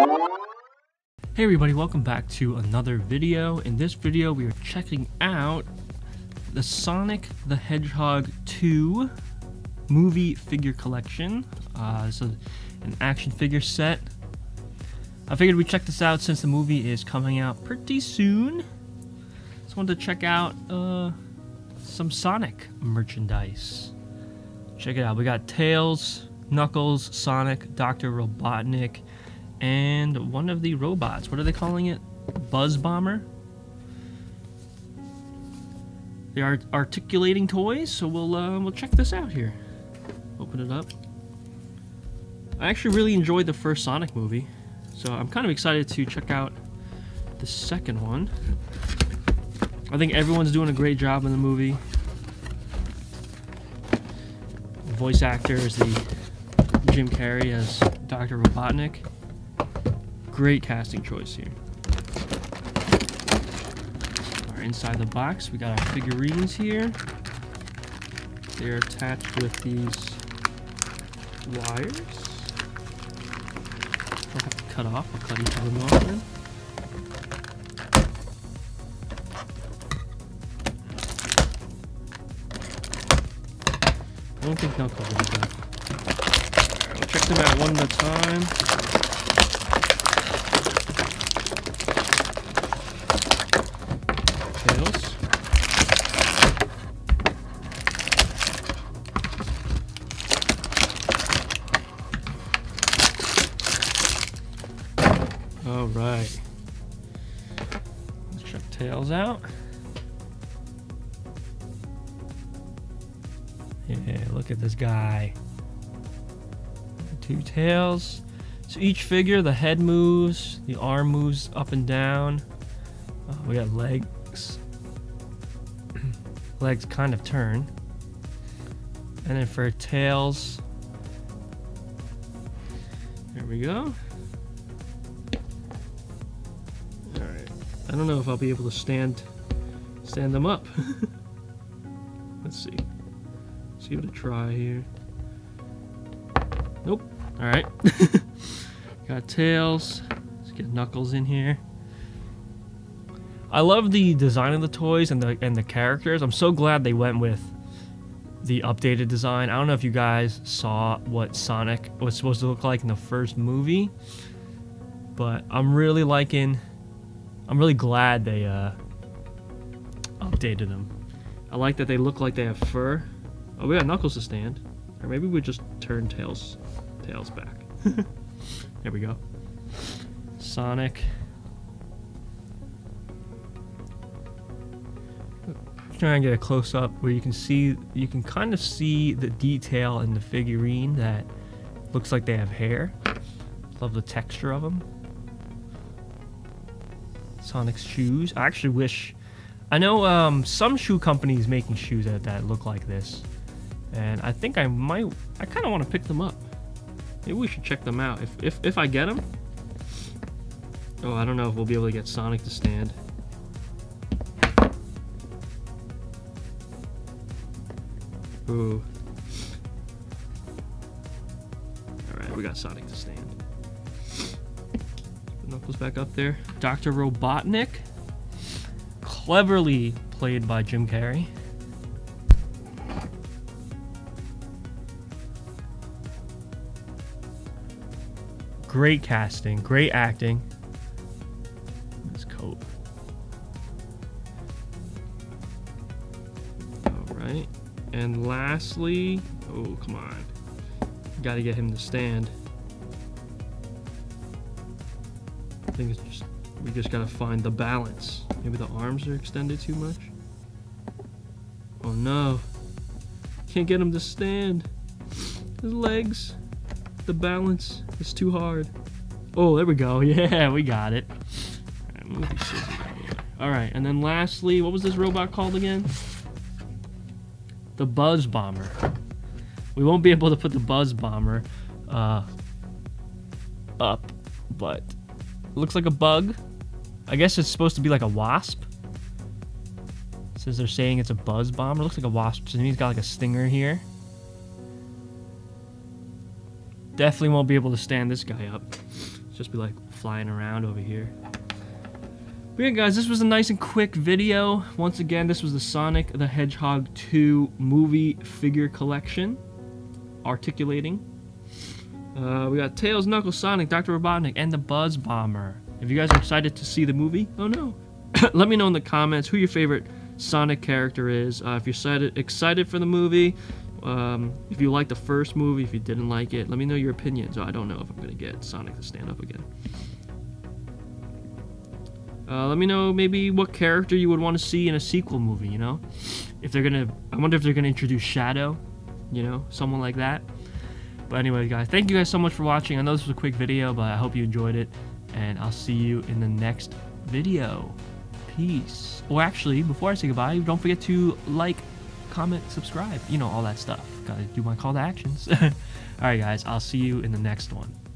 Hey everybody, welcome back to another video. In this video, we are checking out the Sonic the Hedgehog 2 movie figure collection. Uh, this is an action figure set. I figured we'd check this out since the movie is coming out pretty soon. Just wanted to check out uh, some Sonic merchandise. Check it out. We got Tails, Knuckles, Sonic, Dr. Robotnik, and one of the robots. What are they calling it? Buzz Bomber? They are articulating toys, so we'll uh, we'll check this out here. Open it up. I actually really enjoyed the first Sonic movie, so I'm kind of excited to check out the second one. I think everyone's doing a great job in the movie. Voice actor is the Jim Carrey as Dr. Robotnik. Great casting choice here. Alright, inside the box, we got our figurines here. They're attached with these wires. I'll have to cut off. I'll cut each of them off then. I don't think will be back. Alright, we'll check them out one at a time. Tails. All right. Let's check Tails out. Yeah, look at this guy. Two tails. So each figure, the head moves, the arm moves up and down. Uh, we got legs. legs kind of turn. And then for tails, there we go. I don't know if I'll be able to stand stand them up. Let's see. Let's give it a try here. Nope. All right. Got tails. Let's get Knuckles in here. I love the design of the toys and the and the characters. I'm so glad they went with the updated design. I don't know if you guys saw what Sonic was supposed to look like in the first movie, but I'm really liking. I'm really glad they uh, updated them. I like that they look like they have fur. Oh, we got Knuckles to stand, or maybe we just turn Tails, Tails back. there we go. Sonic. Try and get a close up where you can see, you can kind of see the detail in the figurine that looks like they have hair. Love the texture of them. Sonic's shoes. I actually wish. I know um, some shoe companies making shoes that, that look like this, and I think I might. I kind of want to pick them up. Maybe we should check them out. If if if I get them. Oh, I don't know if we'll be able to get Sonic to stand. Ooh. Alright, we got Sonic to stand. Back up there. Dr. Robotnik. Cleverly played by Jim Carrey. Great casting, great acting. His coat. Alright. And lastly, oh, come on. Got to get him to stand. It's just, we just got to find the balance. Maybe the arms are extended too much. Oh no. Can't get him to stand. His legs, the balance is too hard. Oh, there we go. Yeah, we got it. Alright, and then lastly, what was this robot called again? the Buzz Bomber. We won't be able to put the Buzz Bomber uh, up, but looks like a bug. I guess it's supposed to be like a wasp. Since they're saying it's a Buzz Bomber, it looks like a wasp. So he's got like a stinger here. Definitely won't be able to stand this guy up. Just be like flying around over here. But yeah, guys, this was a nice and quick video. Once again, this was the Sonic the Hedgehog 2 movie figure collection. Articulating. Uh, we got Tails, Knuckles, Sonic, Dr. Robotnik, and the Buzz Bomber. If you guys are excited to see the movie, oh no. Let me know in the comments who your favorite Sonic character is. Uh, if you're excited, excited for the movie, um, if you liked the first movie, if you didn't like it, let me know your opinion. So I don't know if I'm going to get Sonic to stand up again. Uh, let me know maybe what character you would want to see in a sequel movie, you know? If they're going to, I wonder if they're going to introduce Shadow, you know, someone like that. But anyway, guys, thank you guys so much for watching. I know this was a quick video, but I hope you enjoyed it. And I'll see you in the next video. Peace. Or actually, before I say goodbye, don't forget to like, comment, subscribe. You know, all that stuff. Gotta do my call to actions. Alright, guys, I'll see you in the next one.